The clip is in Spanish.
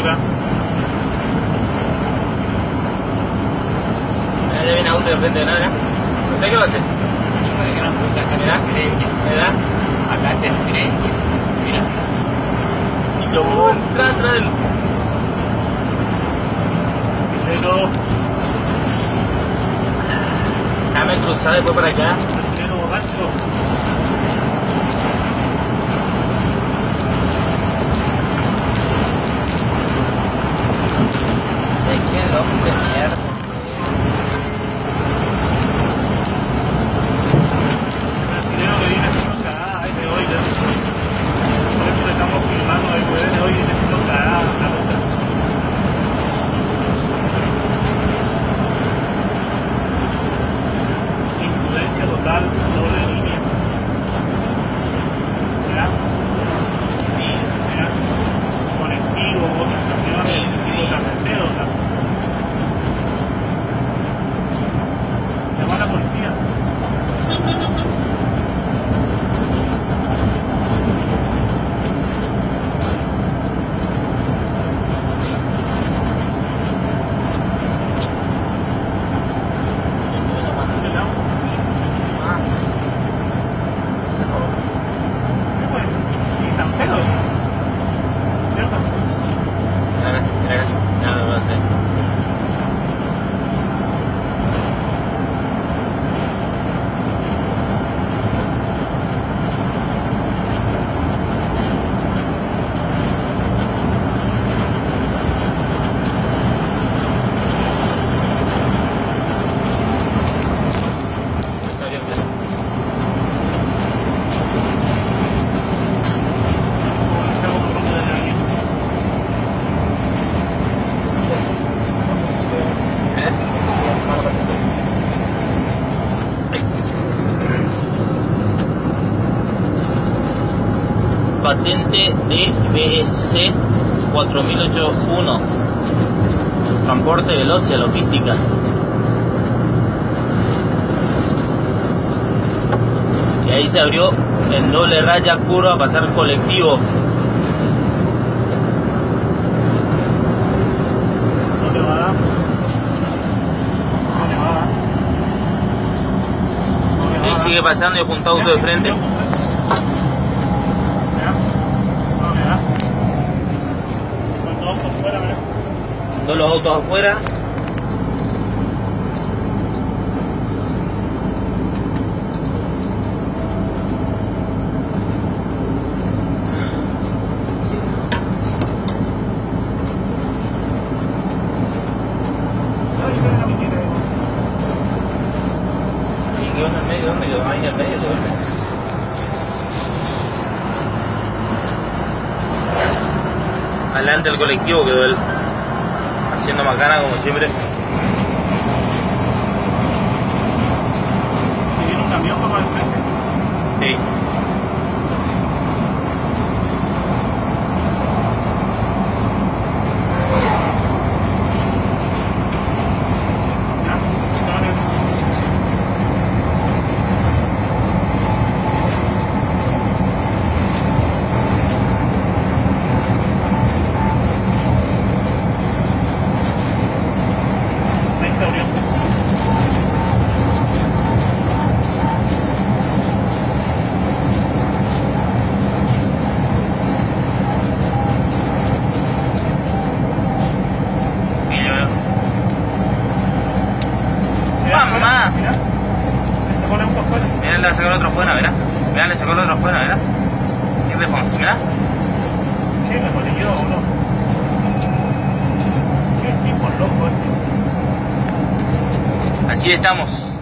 acá. Ahí viene a un de frente de nada. No sé qué va a hacer. Hijo de gran puta, acá ¿Verdad? se estrella. ¿Verdad? Acá se estrella. Mira. Y lo pudo entrar atrás del... Si luego... Déjame cruzar después para acá. Pero borracho. Patente DBC 4081. Transporte veloz y logística. Y ahí se abrió en doble raya curva a pasar colectivo. ¿Dónde va a dar? ¿Dónde va a dar? ¿Dónde va a Ahí sigue pasando y apunta auto de frente. Con dos por fuera, mirá. Todos los autos afuera. Ay, qué buena minera. ¿Y qué onda en medio? ¿Dónde quedó? Ahí en el medio. ¿dónde? Adelante el colectivo quedó él. Haciendo macana como siempre. Si viene un camión, vamos al frente. Sí. ¿Ya? Estaban en- Ahí se abrió. Y yo veo. Mirá, Mamá. afuera, Mirá. Le sacó la uva afuera. Mirá, afuera, mirá. Mirá, le sacó el otro afuera, mirá. Qué responsa, mirá. ¿Qué me pone yo, boludo? Qué tipo loco este. Así estamos.